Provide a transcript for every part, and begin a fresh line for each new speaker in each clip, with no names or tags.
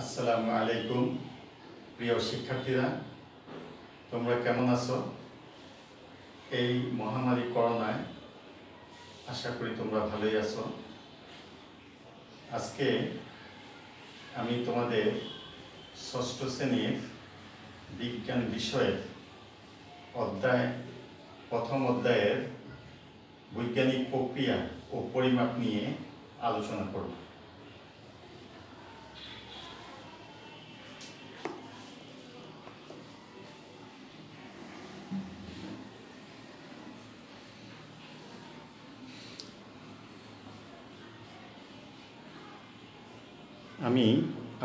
আসসালামু আলাইকুম, প্রিয় শিক্ষার্থীরা। তোমরা কেমন আছো? এই মহামারী করোনায় আশা করি তোমরা ভালোই আছো। আজকে আমি তোমাদের ষষ্ঠ শ্রেণির বিজ্ঞান বিষয়ের অধ্যায়, প্রথম অধ্যায়ের বৈজ্ঞানিক প্রক্রিয়া ও পরিমাপ নিয়ে আলোচনা করব।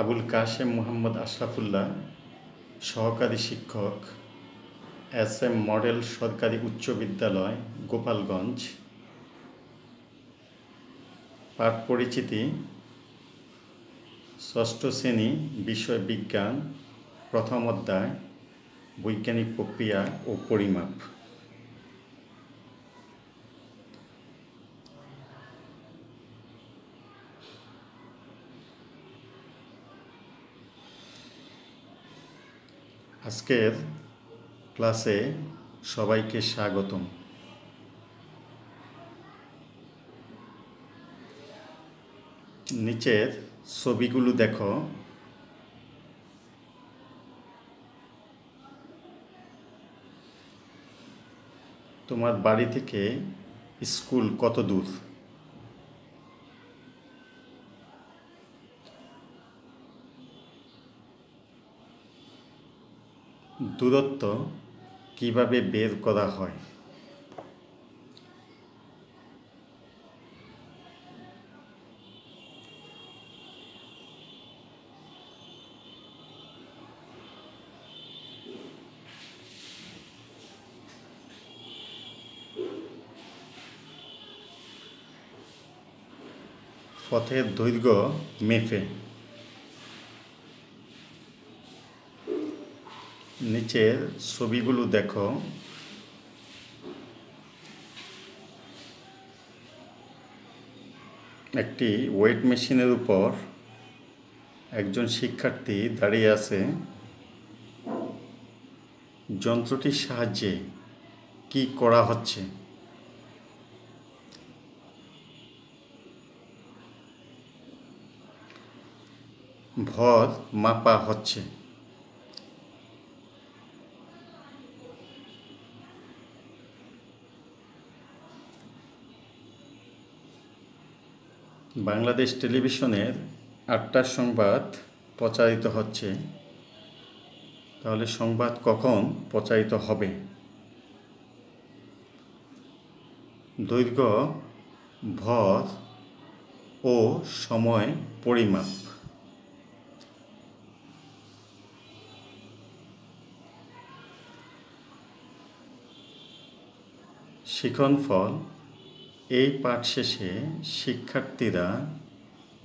আবুল কাশেম মোহাম্মদ আশরাফুল্লাহ, সহকারী শিক্ষক এস এম মডেল সরকারি উচ্চ বিদ্যালয়, গোপালগঞ্জ। পাঠ পরিচিতি, ষষ্ঠ শ্রেণি, বিষয় বিজ্ঞান, প্রথম অধ্যায়, বৈজ্ঞানিক প্রক্রিয়া ও পরিমাপ। আজকের ক্লাসে সবাইকে স্বাগতম। নিচের ছবিগুলো দেখো। তোমার বাড়ি থেকে স্কুল কত দূর? দূরত্ব কীভাবে বের করা হয়? পথের দৈর্ঘ্য মেপে। নিচের ছবিগুলো দেখো। একটি ওয়েট মেশিনের উপর একজন শিক্ষার্থী দাঁড়িয়ে আছে। যন্ত্রটির সাহায্যে কি করা হচ্ছে? ভর মাপা হচ্ছে। বাংলাদেশ টেলিভিশনের আটটার সংবাদ প্রচারিত হচ্ছে। তাহলে সংবাদ কখন প্রচারিত হবে? দৈর্ঘ্য, ভর ও সময় পরিমাপ। শিখন ফল এই পাঠ শেষে শিক্ষার্থীরা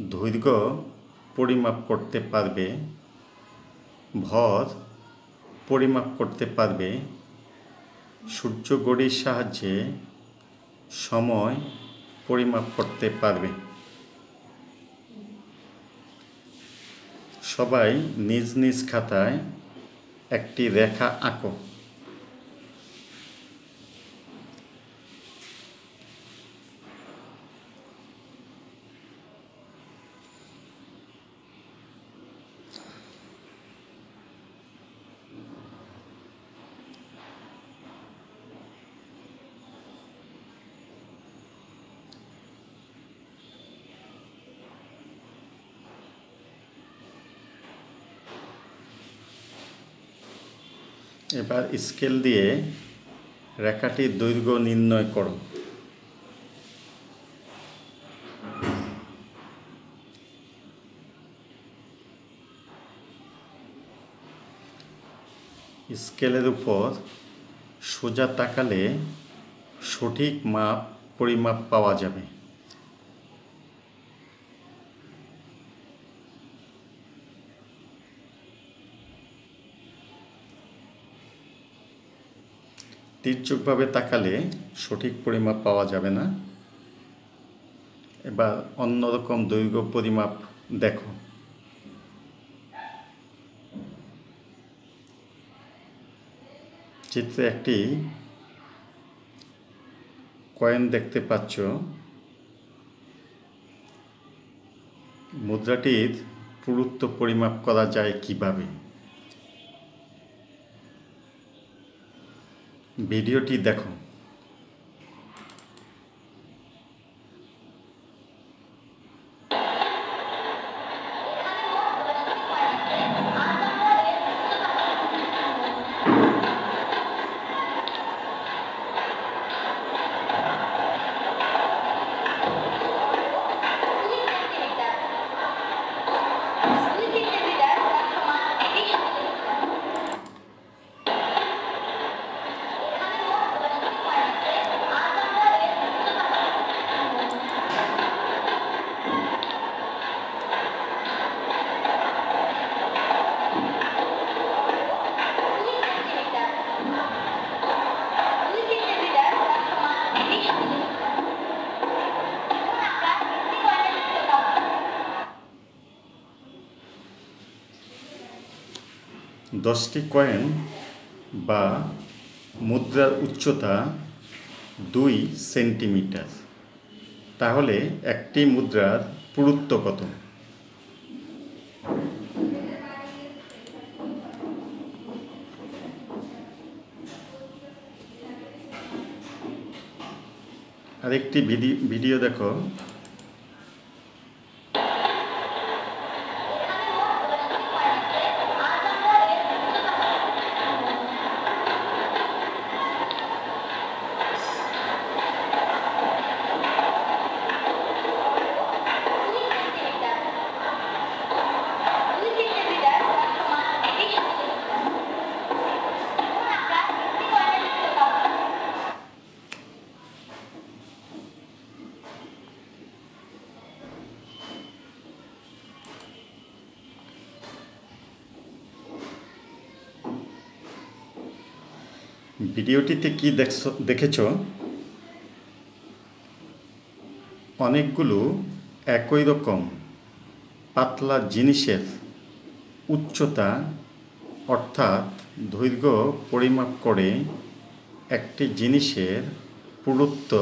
দৈর্ঘ্য পরিমাপ করতে পারবে, ভর পরিমাপ করতে পারবে, সূর্য গড়ির সাহায্যে সময় পরিমাপ করতে পারবে। সবাই নিজ নিজ খাতায় একটি রেখা আঁকো। এবার স্কেল দিয়ে রেখাটির দৈর্ঘ্য নির্ণয় করো। স্কেলের উপর সোজা তাকালে সঠিক মাপ, পরিমাপ পাওয়া যাবে। তির্যকভাবে তাকালে সঠিক পরিমাপ পাওয়া যাবে না। এবার অন্যরকম দৈর্ঘ্য পরিমাপ দেখো। চিত্রে একটি কয়েন দেখতে পাচ্ছ। মুদ্রাটির পুরুত্ব পরিমাপ করা যায় কীভাবে? ভিডিওটি দেখো। দশটি কয়েন বা মুদ্রার উচ্চতা দুই সেন্টিমিটার। তাহলে একটি মুদ্রার পুরুত্ব কত? আরেকটি ভিডিও দেখো। ভিডিওটিতে কি দেখছ, দেখেছ? অনেকগুলো একই রকম পাতলা জিনিসের উচ্চতা অর্থাৎ দৈর্ঘ্য পরিমাপ করে একটি জিনিসের পুরুত্ব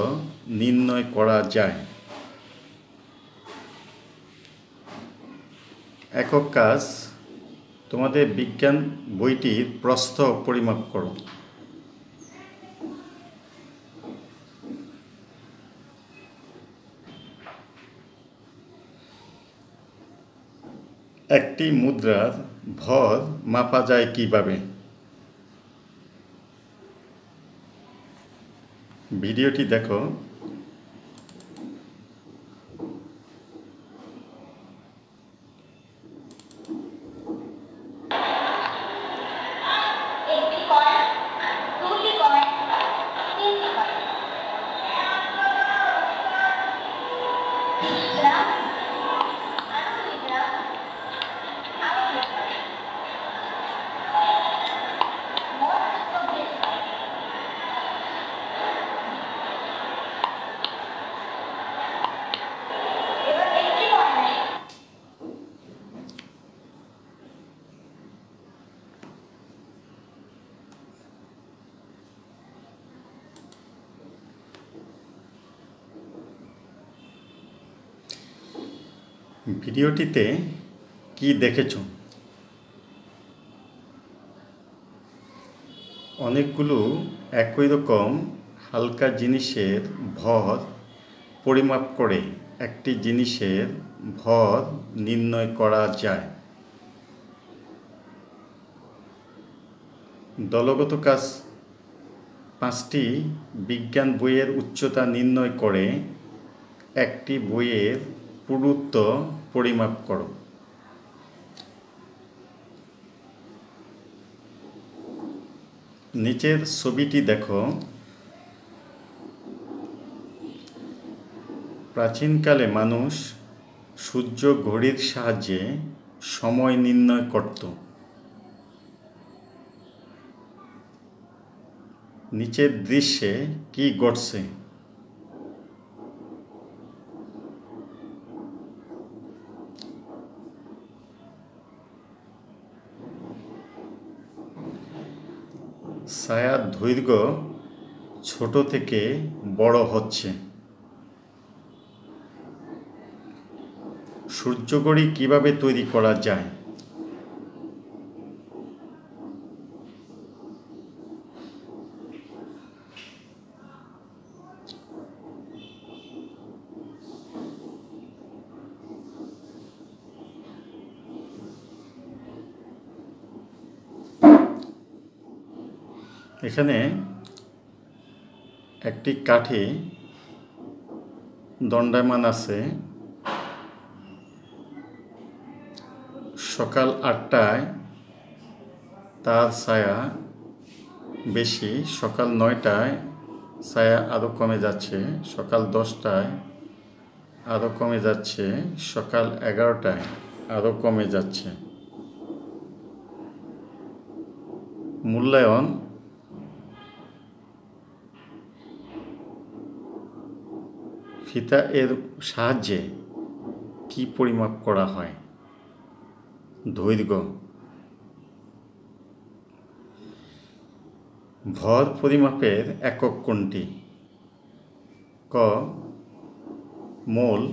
নির্ণয় করা যায়। একক কাজ, তোমাদের বিজ্ঞান বইটির প্রস্থ পরিমাপ করো। একটি মুদ্রার ভর মাপা যায় কীভাবে? ভিডিওটি দেখো। ভিডিওটিতে কি দেখেছ? অনেকগুলো একই রকম হালকা জিনিসের ভর পরিমাপ করে একটি জিনিসের ভর নির্ণয় করা যায়। দলগত কাজ পাঁচটি বিজ্ঞান বইয়ের উচ্চতা নির্ণয় করে একটি বইয়ের পুরুত্ব পরিমাপ করো। নিচের ছবিটি দেখো। প্রাচীনকালে মানুষ সূর্য ঘড়ির সাহায্যে সময় নির্ণয় করত। নিচের দৃশ্যে কি ঘটছে? ছায়ার দৈর্ঘ্য ছোট থেকে বড় হচ্ছে। সূর্যগড়ি কীভাবে তৈরি করা যায়? এখানে একটি কাঠি দণ্ডায়মান আছে। সকাল আটটায় তার ছায়া বেশি, সকাল নয়টায় ছায়া আরও কমে যাচ্ছে, সকাল দশটায় আরও কমে যাচ্ছে, সকাল এগারোটায় আরও কমে যাচ্ছে। মূল্যায়ন ফিতা এর সাহায্যে কি পরিমাপ করা হয়? দৈর্ঘ্য। ভর পরিমাপের একক কোনটি? ক, মোল,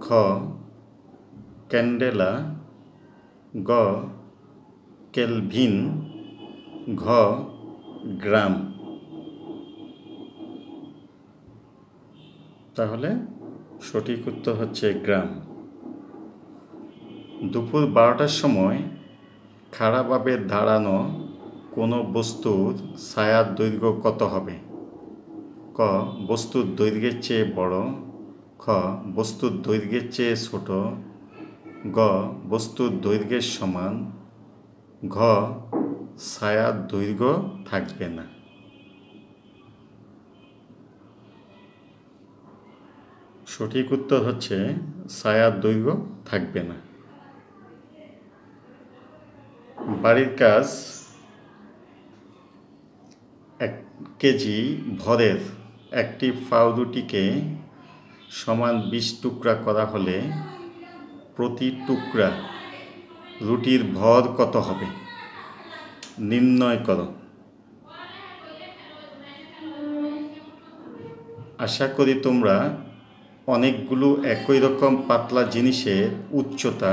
খ, ক্যান্ডেলা, গ, কেলভিন, ঘ, গ্রাম। তাহলে সঠিক উত্তর হচ্ছে গ্রাম। দুপুর বারোটার সময় খাড়াভাবে দাঁড়ানো কোনো বস্তুর ছায়ার দৈর্ঘ্য কত হবে? ক, বস্তুর দৈর্ঘ্যের চেয়ে বড়। খ, বস্তুর দৈর্ঘ্যের চেয়ে ছোট। গ, বস্তুর দৈর্ঘ্যের সমান। ঘ, ছায়ার দৈর্ঘ্য থাকবে না। সঠিক উত্তর হচ্ছে ছায়ার দৈর্ঘ্য থাকবে না। বাড়ির কাজ এক কেজি ভরের একটি পাউরুটিকে সমান বিশ টুকরা করা হলে প্রতি টুকরা রুটির ভর কত হবে? নির্ণয় করো। আশা করি তোমরা অনেকগুলো একই রকম পাতলা জিনিসের উচ্চতা,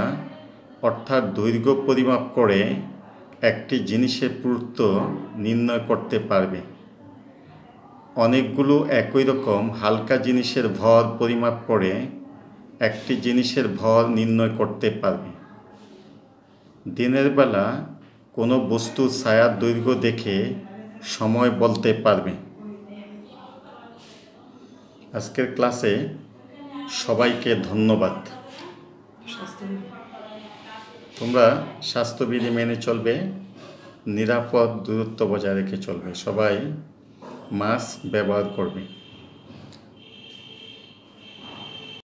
অর্থাৎ দৈর্ঘ্য পরিমাপ করে একটি জিনিসের পুরুত্ব নির্ণয় করতে পারবে। অনেকগুলো একই রকম হালকা জিনিসের ভর পরিমাপ করে একটি জিনিসের ভর নির্ণয় করতে পারবে। দিনের বেলা কোনো বস্তুর ছায়ার দৈর্ঘ্য দেখে সময় বলতে পারবে। আজকের ক্লাসে সবাইকে ধন্যবাদ। তোমরা স্বাস্থ্যবিধি মেনে চলবে, নিরাপদ দূরত্ব বজায় রেখে চলবে। সবাই মাস্ক ব্যবহার করবে।